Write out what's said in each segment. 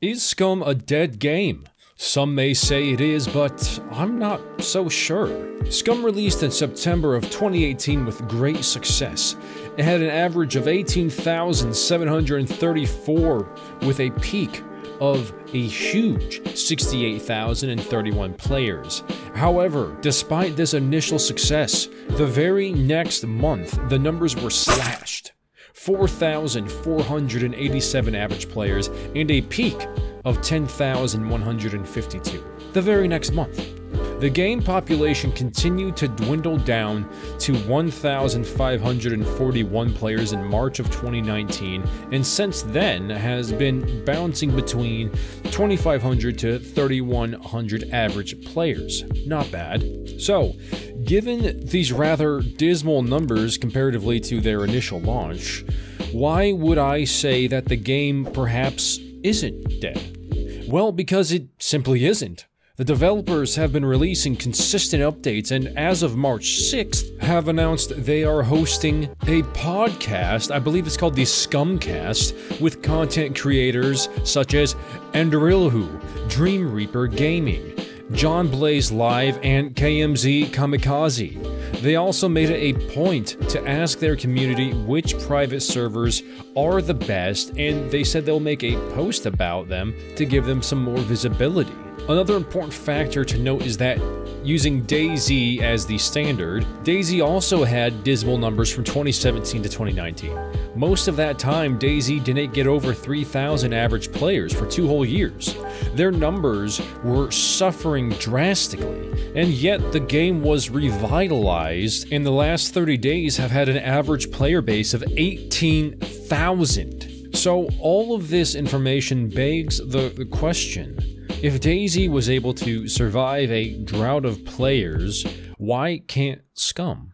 Is Scum a dead game? Some may say it is, but I'm not so sure. Scum released in September of 2018 with great success. It had an average of 18,734 with a peak of a huge 68,031 players. However, despite this initial success, the very next month the numbers were slashed. 4,487 average players and a peak of 10,152 the very next month. The game population continued to dwindle down to 1,541 players in March of 2019, and since then has been bouncing between 2,500 to 3,100 average players. Not bad. So, given these rather dismal numbers comparatively to their initial launch, why would I say that the game perhaps isn't dead? Well, because it simply isn't. The developers have been releasing consistent updates and as of March 6th have announced they are hosting a podcast, I believe it's called the Scumcast, with content creators such as Enderilhu, Dream Reaper Gaming, John Blaze Live, and KMZ Kamikaze. They also made it a point to ask their community which private servers are the best, and they said they'll make a post about them to give them some more visibility. Another important factor to note is that using DayZ as the standard, DayZ also had dismal numbers from 2017 to 2019. Most of that time, DayZ didn't get over 3,000 average players for two whole years. Their numbers were suffering drastically, and yet the game was revitalized and the last 30 days have had an average player base of 18,000. So all of this information begs the, the question, if DayZ was able to survive a drought of players, why can't Scum?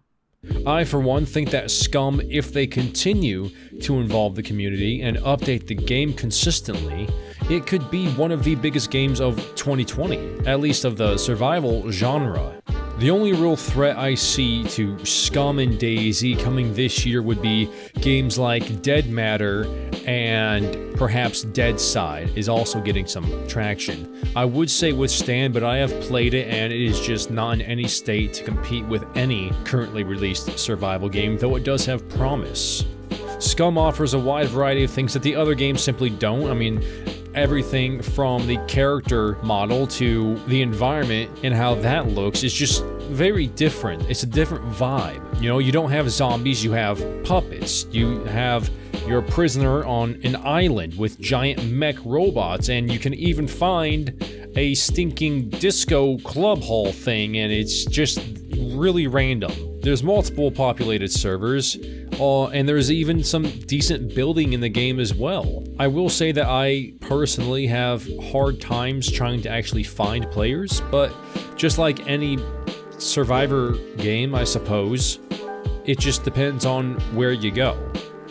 I, for one, think that Scum, if they continue to involve the community and update the game consistently, it could be one of the biggest games of 2020, at least of the survival genre. The only real threat I see to Scum and DayZ coming this year would be games like Dead Matter and perhaps Deadside is also getting some traction. I would say Withstand, but I have played it and it is just not in any state to compete with any currently released survival game, though it does have promise. Scum offers a wide variety of things that the other games simply don't. I mean, everything from the character model to the environment and how that looks is just very different. It's a different vibe. You know, you don't have zombies, you have puppets. You have your prisoner on an island with giant mech robots, and you can even find a stinking disco club hall thing, and it's just really random. There's multiple populated servers, uh, and there's even some decent building in the game as well. I will say that I personally have hard times trying to actually find players, but just like any survivor game, I suppose, it just depends on where you go.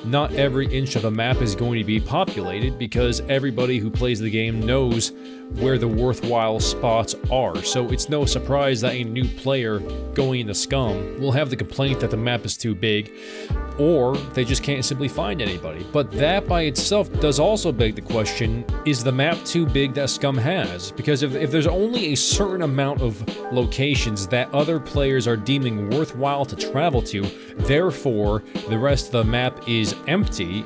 Not every inch of the map is going to be populated because everybody who plays the game knows where the worthwhile spots are, so it's no surprise that a new player going into Scum will have the complaint that the map is too big, or they just can't simply find anybody. But that by itself does also beg the question, is the map too big that Scum has? Because if, if there's only a certain amount of locations that other players are deeming worthwhile to travel to, therefore the rest of the map is empty,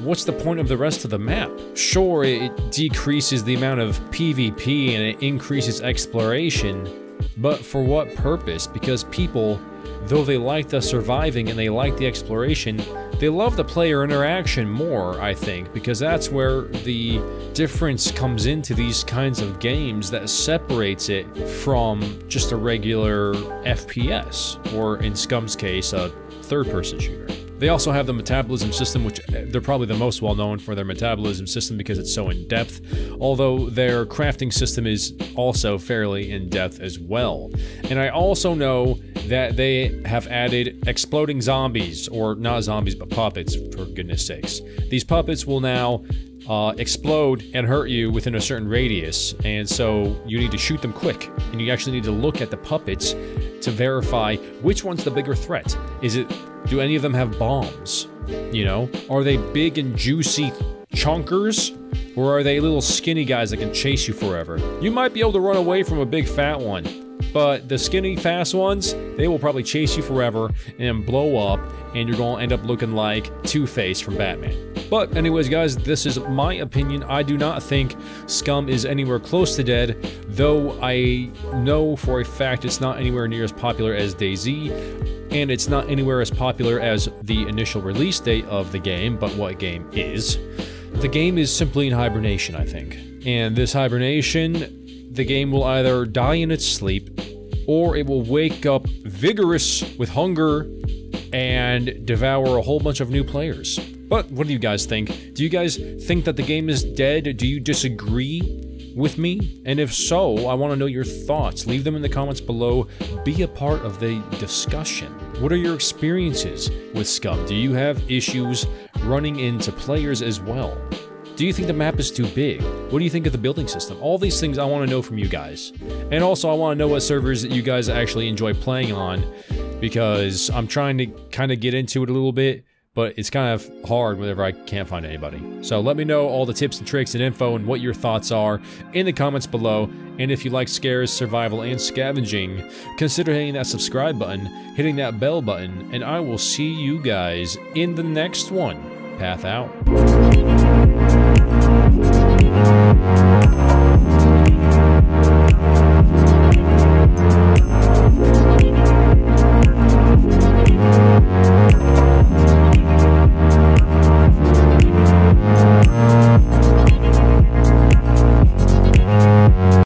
what's the point of the rest of the map? Sure, it decreases the amount of PvP and it increases exploration, but for what purpose? Because people Though they like the surviving and they like the exploration, they love the player interaction more, I think, because that's where the difference comes into these kinds of games that separates it from just a regular FPS, or in Scum's case, a third-person shooter. They also have the metabolism system, which uh, they're probably the most well known for their metabolism system because it's so in depth, although their crafting system is also fairly in depth as well. And I also know that they have added exploding zombies, or not zombies, but puppets, for goodness sakes. These puppets will now uh, explode and hurt you within a certain radius, and so you need to shoot them quick, and you actually need to look at the puppets to verify which one's the bigger threat. Is it do any of them have bombs? You know, are they big and juicy chunkers? Or are they little skinny guys that can chase you forever? You might be able to run away from a big fat one, but the skinny fast ones, they will probably chase you forever and blow up, and you're to end up looking like Two-Face from Batman. But anyways, guys, this is my opinion. I do not think Scum is anywhere close to dead, though I know for a fact it's not anywhere near as popular as DayZ, and it's not anywhere as popular as the initial release date of the game, but what game is. The game is simply in hibernation, I think. And this hibernation, the game will either die in its sleep, or it will wake up vigorous with hunger and devour a whole bunch of new players. But what do you guys think? Do you guys think that the game is dead? Do you disagree with me? And if so, I want to know your thoughts. Leave them in the comments below. Be a part of the discussion. What are your experiences with Scum? Do you have issues running into players as well? Do you think the map is too big? What do you think of the building system? All these things I want to know from you guys. And also, I want to know what servers that you guys actually enjoy playing on, because I'm trying to kind of get into it a little bit, but it's kind of hard whenever I can't find anybody. So let me know all the tips and tricks and info and what your thoughts are in the comments below. And if you like scares, survival, and scavenging, consider hitting that subscribe button, hitting that bell button, and I will see you guys in the next one. Path out.